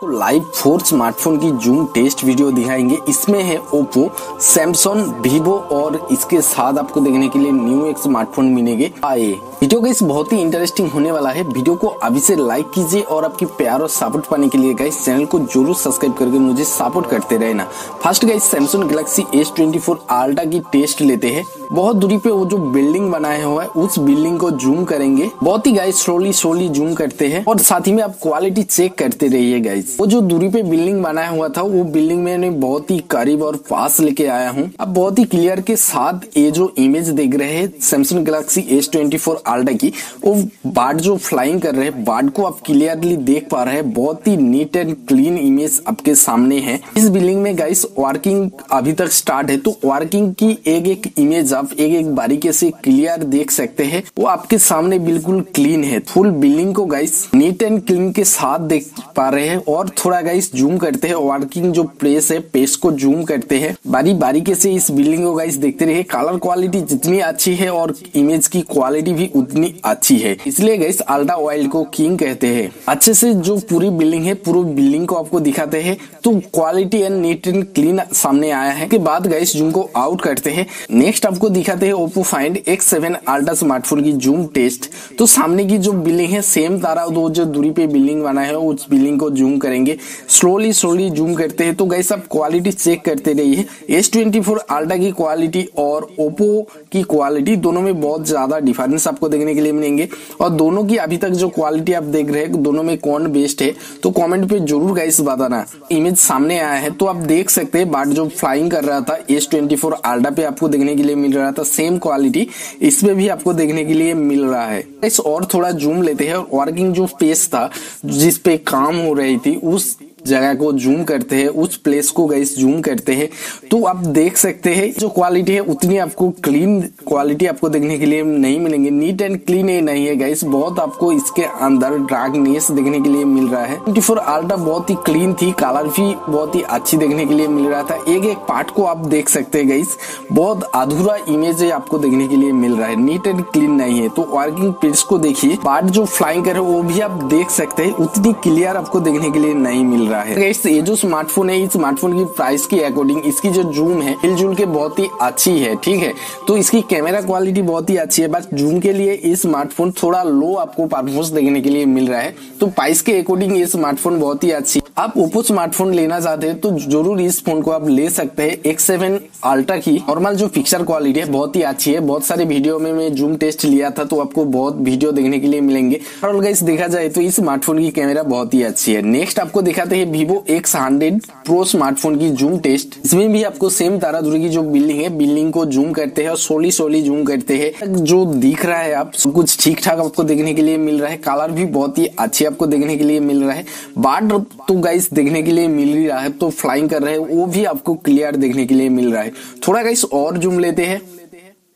तो live four smartphone की zoom test video दिखाएँगे। इसमें है ओप्पो सैमसंग वीवो और इसके साथ आपको देखने के लिए न्यू एक स्मार्टफ़ोन मिलेंगे। आए वीडियो का इस बहुत ही इंटरेस्टिंग होने वाला है। वीडियो को अभी से लाइक कीजिए और आपकी प्यार और सपोर्ट पाने के लिए गाइस चैनल को ज़रूर सब्सक्राइब करके मुझे सपोर्ट करते रहना। First guys Samsung Galaxy S twenty four ultra की टेस्ट लेते हैं। बहुत दूरी पे वो जो बिल्डिंग बनाया हुआ है, उस बिल्डिंग को जूम करेंगे। बहुत ही गाइस स्लोली स्लोली जूम करते हैं और साथ ही में आप क्वालिटी चेक करते रहिए गाइस वो जो दूरी पे बिल्डिंग बनाया हुआ था, वो बिल्डिंग मैंने बहुत ही करीब और पास लेके आया हूँ। अब बहुत ही क्लियर के साथ ये जो इमेज देख रहे हैं Samsung Galaxy S twenty four ultra की, वो बार्ड जो फ्लाइंग कर रहे हैं को आप क्लियरली देख पा रहे हैं। बहुत ही नीट एंड क्लीन इमेज आपके सामने है। इस बिल्डिंग में गाइस वर्किंग अभी तक स्टार्ट है तो वर्किंग की एक एक इमेज आप एक एक बारीकी से क्लियर देख सकते हैं। वो आपके सामने बिल्कुल क्लीन है। फुल बिल्डिंग को गाइस नीट एंड क्लीन के साथ देख पा रहे हैं और थोड़ा गाइस जूम करते हैं। वर्किंग जो प्लेस है पेस को जूम करते हैं। बारी बारीकी से इस बिल्डिंग को गाइस देखते रहे कलर क्वालिटी जितनी अच्छी है और इमेज की क्वालिटी भी उतनी अच्छी है। इसलिए गाइस अल्ट्रा वाइल्ड को किंग कहते हैं। अच्छे से जो पूरी बिल्डिंग है, पूरी बिल्डिंग को आपको दिखाते हैं। तो quality and neat and clean सामने आया है। के बाद गाइस जूम को आउट करते हैं। नेक्स्ट आपको दिखाते हैं Oppo Find X seven ultra smartphone की जूम टेस्ट तो सामने की जो बिल्डिंग है सेम तारा दो जो दूरी पे बिल्डिंग बना है, उस बिल्डिंग को जूम करेंगे। स्लोली स्लोली जूम करते हैं। तो गाइस आप क्वालिटी चेक करते रहिए। एस ट्वेंटी फोर अल्ट्रा की क्वालिटी और ओप्पो की क्वालिटी दोनों में बहुत ज़्यादा डिफरेंस आपको देखने के लिए मिलेंगे। और दोनों की अभी तक जो क्वालिटी आप देख रहे हैं, दोनों में कौन बेस्ट है तो कमेंट पे ज़रूर गाइस बताना। इमेज सामने आया है तो आप देख सकते हैं बाट जो फ्लाइंग कर रहा था एस ट्वेंटी फोर अल्ट्रा पे आपको देखने के लिए मिल रहा था। सेम क्वालिटी इसमें भी आपको देखने के लिए मिल रहा है। इस और थोड़ा जूम लेते हैं। वर्किंग जो पेस था, जिस पे काम हो रही थी उस जगह को जूम करते हैं, उस प्लेस को गाइस जूम करते हैं तो आप देख सकते हैं जो क्वालिटी है, उतनी आपको क्लीन क्वालिटी आपको देखने के लिए नहीं मिलेंगे। नीट एंड क्लीन ये नहीं है गाइस बहुत आपको इसके अंदर डार्कनेस देखने के लिए मिल रहा है। ट्वेंटी फोर अल्ट्रा बहुत ही क्लीन थी कलर भी बहुत ही अच्छी देखने के लिए मिल रहा था। एक एक पार्ट को आप देख सकते हैं गाइस बहुत अधूरा इमेज है आपको देखने के लिए मिल रहा है। नीट एंड क्लीन नहीं है तो वर्किंग पेज को देखिए पार्ट जो फ्लाइंग करे वो भी आप देख सकते हैं, उतनी क्लियर आपको देखने के लिए नहीं मिल रहा है। ये जो स्मार्टफ़ोन है इस स्मार्टफ़ोन की प्राइस के अकॉर्डिंग इसकी जो जूम है हिलजुल के बहुत ही अच्छी है, ठीक है? तो इसकी कैमरा क्वालिटी बहुत ही अच्छी है बस जूम के लिए स्मार्टफ़ोन थोड़ा लो आपको परफॉर्मेंस देखने के लिए मिल रहा है। तो प्राइस के अकॉर्डिंग ये स्मार्टफ़ोन बहुत ही अच्छी आप ओप्पो स्मार्टफ़ोन लेना चाहते हैं तो ज़रूर इस फ़ोन को आप ले सकते हैं एक्स सेवन अल्ट्रा की। नॉर्मल जो पिक्चर क्वालिटी है, बहुत ही अच्छी है। बहुत सारे वीडियो में मैं जूम टेस्ट लिया था तो आपको बहुत वीडियो देखने के लिए मिलेंगे। और गाइस देखा जाए तो इस स्मार्टफ़ोन की कैमरा बहुत ही अच्छी है। नेक्स्ट आपको दिखाते हैं Vivo X hundred pro smartphone की जूम टेस्ट इसमें भी आपको सेम तारा दूरी की जो बिल्डिंग है बिल्डिंग को जूम करते हैं और सोली सोली जूम करते हैं। जो दिख रहा है आप, सब कुछ ठीक ठाक आपको देखने के लिए मिल रहा है। कलर भी बहुत ही अच्छी आपको देखने के लिए मिल रहा है। बाट तो गाइस देखने के लिए मिल रहा है तो फ्लाइंग कर रहे हैं, वो भी आपको क्लियर देखने के लिए मिल रहा है। थोड़ा गाइस और जूम लेते हैं।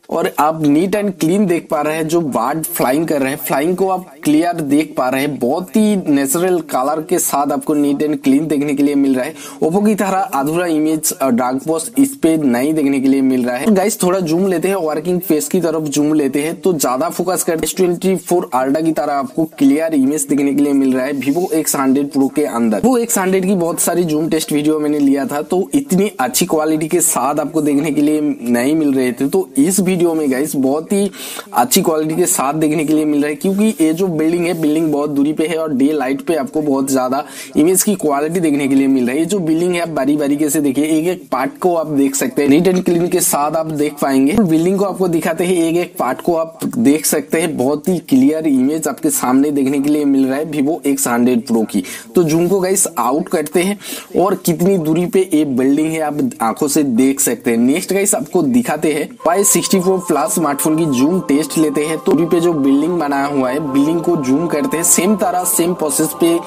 और आप नीट एंड क्लीन देख पा रहे हैं जो बार्ड फ्लाइंग कर रहे हैं। फ्लाइंग को आप क्लियर देख पा रहे हैं। बहुत ही नेचुरल कलर के साथ आपको नीट एंड क्लीन देखने के लिए मिल रहा है। ओप्पो की तरह अधूरा इमेज डार्क पोस्ट इस पे नहीं देखने के लिए मिल रहा है। गाइस थोड़ा जूम लेते हैं वर्किंग फेस की तरफ़ जूम लेते हैं तो ज़्यादा फोकस करते ट्वेंटी फोर अल्ट्रा की तरह आपको क्लियर इमेज देखने के लिए मिल रहा है विवो एक्स हंड्रेड प्रो के अंदर। वो एक्स हंड्रेड की बहुत सारी जूम टेस्ट वीडियो मैंने लिया था तो इतनी अच्छी क्वालिटी के साथ आपको देखने के लिए नहीं मिल रहे थे। तो इस वीडियो में गाइस बहुत ही अच्छी क्वालिटी के साथ देखने के लिए मिल रहा है, क्योंकि ये जो बिल्डिंग है, बिल्डिंग बहुत दूरी पे है और डे लाइट पे आपको बहुत ज़्यादा इमेज की क्वालिटी देखने के लिए मिल रहा है। ये जो बिल्डिंग है, आप बारी बारी कैसे देखिए, एक एक पार्ट को आप देख सकते हैं। नीट एंड क्लीन के साथ आप देख पाएँगे। बिल्डिंग को आपको दिखाते हैं, एक एक पार्ट को आप देख सकते हैं। बहुत ही क्लियर इमेज आपके सामने देखने के लिए मिल रहा है विवो एक्स हंड्रेड प्रो की। तो जूम को गाइस आउट करते हैं और कितनी दूरी पे ये बिल्डिंग है, आप आँखों से देख सकते हैं। नेक्स्ट गाइस आपको दिखाते हैं। वाई सिक्सटी प्लस स्मार्टफ़ोन की जूम टेस्ट लेते हैं। तो पे जो बिल्डिंग बनाया हुआ है बिल्डिंग को जूम करते हैं सेम तरह सेम प्रोसेस पे,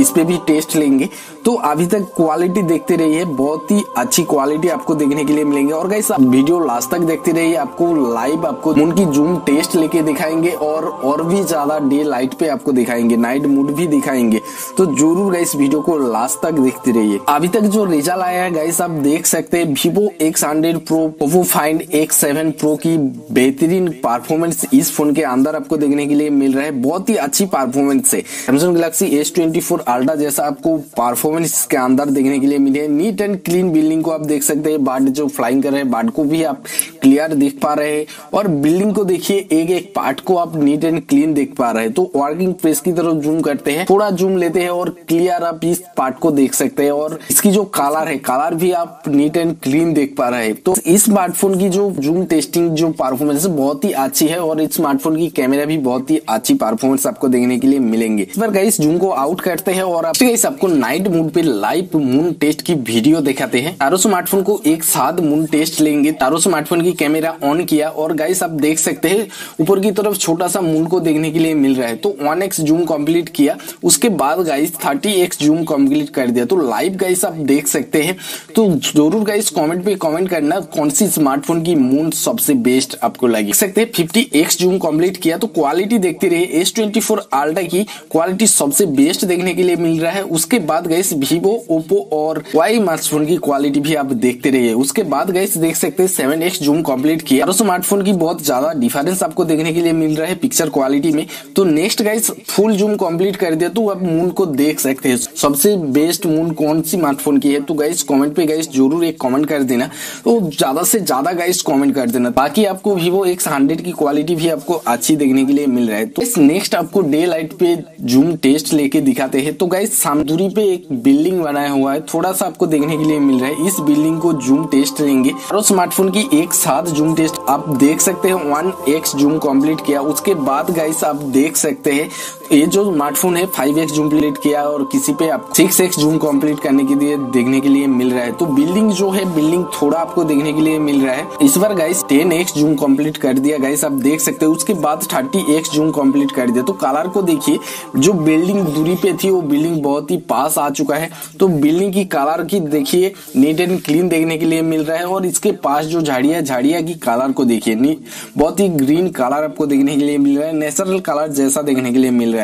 इस पे भी टेस्ट लेंगे। तो अभी तक क्वालिटी देखते रहिए, बहुत ही अच्छी क्वालिटी आपको देखने के लिए मिलेंगे। और गाइस आप वीडियो लास्ट तक देखते रहिए, आपको लाइव आपको उनकी जूम टेस्ट लेके दिखाएँगे और और भी ज़्यादा डे लाइट पे आपको दिखाएँगे नाइट मूड भी दिखाएँगे। तो ज़रूर गाइस वीडियो को लास्ट तक देखते रहिए। अभी तक जो रिज़ल्ट आया है गाइस आप देख सकते हैं Vivo X hundred pro Oppo Find X seven pro की बेहतरीन परफॉर्मेंस इस फ़ोन के अंदर आपको देखने के लिए मिल रहा है। बहुत बहुत ही अच्छी परफॉर्मेंस है Samsung Galaxy S twenty four ultra जैसा आपको परफॉर्मेंस इसके अंदर देखने के लिए मिले नीट एंड क्लीन बिल्डिंग को आप देख सकते हैं। बार्ड जो फ्लाइंग कर रहे हैं बार्ड को भी आप क्लियर देख पा रहे हैं। और बिल्डिंग को देखिए, एक एक पार्ट को आप नीट एंड क्लीन देख पा रहे हैं। तो वर्किंग प्रेस की तरफ़ जूम करते हैं। थोड़ा जूम लेते हैं और क्लियर आप इस पार्ट को देख सकते हैं। और इसकी जो कलर है कलर भी आप नीट एंड क्लीन देख पा रहे हैं। तो इस स्मार्टफ़ोन की जो जूम टेस्टिंग जो परफॉर्मेंस बहुत ही अच्छी है। और इस स्मार्टफ़ोन की कैमरा भी बहुत ही अच्छी परफॉर्मेंस आपको देखने के लिए मिलेंगे। इस बार गाइस जूम को आउट करते हैं और गाइस आपको नाइट मूड पे लाइव मून टेस्ट की वीडियो दिखाते हैं। तारो स्मार्टफ़ोन को एक साथ मून टेस्ट लेंगे। तारो स्मार्टफ़ोन की कैमरा ऑन किया और गाइस आप देख सकते हैं, ऊपर की तरफ़ छोटा सा मून को देखने के लिए मिल रहा है। तो वन एक्स जूम कंप्लीट किया। उसके बाद guys thirty X zoom complete कर दिया। तो लाइव गाइस आप देख सकते हैं। तो ज़रूर गाइस कमेंट पे कमेंट करना कौन सी स्मार्टफ़ोन की मून सबसे बेस्ट आपको लगी। सकते फिफ्टी एक्स जूम कंप्लीट किया। तो क्वालिटी देखते रहे एस ट्वेंटी अल्ट्रा की क्वालिटी सबसे बेस्ट देखने के लिए मिल रहा है। उसके बाद गाइस वीवो ओप्पो और वाई स्मार्टफ़ोन की क्वालिटी भी आप देखते रहिए। उसके बाद गाइस देख सकते हैं सेवन एक्स जूम कंप्लीट किया। और स्मार्टफ़ोन की बहुत ज़्यादा डिफरेंस आपको देखने के लिए मिल रहा है पिक्चर क्वालिटी में। तो next guys full zoom complete कर दिया। तो आप मून को देख सकते हैं। सबसे बेस्ट मून कौन सी स्मार्टफ़ोन की है? तो गाइस कमेंट पे गाइस ज़रूर एक कमेंट कर देना। तो ज़्यादा से ज़्यादा गाइस कमेंट कर देना। बाकी आपको वीवो एक्स हंड्रेड की क्वालिटी भी आपको अच्छी देखने के लिए मिल रहा है। तो इस नेक्स्ट आपको डे लाइट पे जूम टेस्ट लेके दिखाते हैं। तो गाइस सामदूरी पे एक बिल्डिंग बनाया हुआ है। थोड़ा सा आपको देखने के लिए मिल रहा है। इस बिल्डिंग को जूम टेस्ट लेंगे और स्मार्टफ़ोन की एक साथ जूम टेस्ट आप देख सकते हैं। वन एक्स जूम कंप्लीट किया। उसके बाद गाइस आप देख सकते हैं। ये जो स्मार्टफ़ोन है फाइव एक्स जूम कंप्लीट किया और किसी पे आप सिक्स एक्स जूम कंप्लीट करने के लिए देखने के लिए मिल रहा है। तो बिल्डिंग जो है बिल्डिंग थोड़ा आपको देखने के लिए मिल रहा है। इस बार guys ten X zoom complete कर दिया। गाइस आप देख सकते हैं, उसके बाद थर्टी एक्स जूम कंप्लीट कर दिया। तो कलर को देखिए, जो बिल्डिंग दूरी पे थी, वो बिल्डिंग बहुत ही पास आ चुका है। तो बिल्डिंग की कलर की देखिए नीट एंड क्लीन देखने के लिए मिल रहा है। और इसके पास जो झाड़िया झाड़िया की कलर को देखिए। बहुत ही ग्रीन कलर आपको देखने के लिए मिल रहा है। नेचुरल कलर जैसा देखने के लिए मिल रहा है।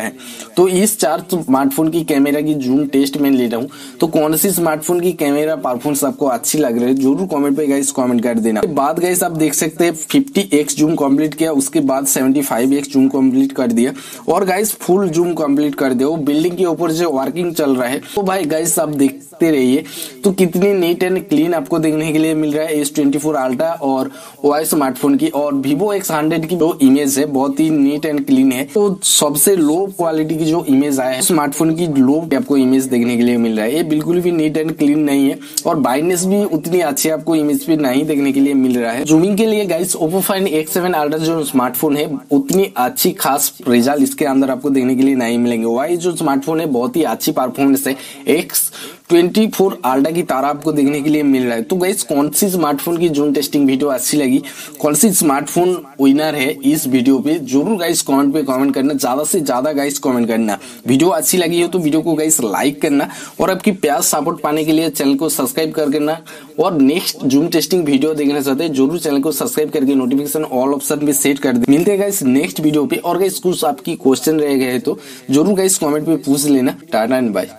तो इस चार स्मार्टफ़ोन की कैमरा की जूम टेस्ट में ले रहा हूँ। तो कौन सी स्मार्टफ़ोन की कैमरा परफॉर्मेंस आपको अच्छी लग रही है, ज़रूर कमेंट पे गाइस कमेंट कर देना। बाद गाइस आप देख सकते हैं फिफ्टी जूम कंप्लीट किया, उसके बाद seventy five X zoom complete कर दिया। और गाइस फुल जूम कंप्लीट कर दिया। बिल्डिंग के ऊपर जो वर्किंग चल रहा है तो भाई गाइस आप देखते रहिए। तो कितनी नीट एंड क्लीन आपको देखने के लिए मिल रहा है एस ट्वेंटी फोर अल्ट्रा और वाई स्मार्टफ़ोन की। और वीवो एक्स हंड्रेड की जो इमेज है, बहुत ही नीट एंड क्लीन है। तो सबसे लो क्वालिटी की जो इमेज आया है स्मार्टफ़ोन की लो आपको इमेज देखने के लिए मिल रहा है। ये बिल्कुल भी नीट एंड क्लीन नहीं है और ब्राइटनेस भी उतनी अच्छी आपको इमेज पे नहीं देखने के लिए मिल रहा है। जूमिंग के लिए guys Oppo Find X seven जो स्मार्टफ़ोन है, उतनी अच्छी खास रिज़ल्ट इसके अंदर आपको देखने के लिए नहीं मिलेंगे। वाई जो स्मार्टफ़ोन है, बहुत ही अच्छी परफॉर्मेंस है। एक्स ट्वेंटी फोर आल्टा की तारा आपको देखने के लिए मिल रहा है। तो गाइस कौन सी स्मार्टफ़ोन की जून टेस्टिंग वीडियो अच्छी लगी? कौन सी स्मार्टफ़ोन विनर है इस वीडियो पे? ज़रूर गाइस कमेंट पे कमेंट करना। ज़्यादा से ज़्यादा गाइस कमेंट करना। वीडियो अच्छी लगी हो तो वीडियो को गाइस लाइक करना और आपकी प्यार सपोर्ट पाने के लिए चैनल को सब्सक्राइब कर करना और नेक्स्ट जूम टेस्टिंग वीडियो देखना चाहते हैं ज़रूर चैनल को सब्सक्राइब करके नोटिफिकेशन ऑल ऑप्शन भी सेट कर दे। मिलते गाइस नेक्स्ट वीडियो पे। और गाइस कुछ आपकी क्वेश्चन रह गए तो ज़रूर गाइस कॉमेंट पे पूछ लेना। Tata and bye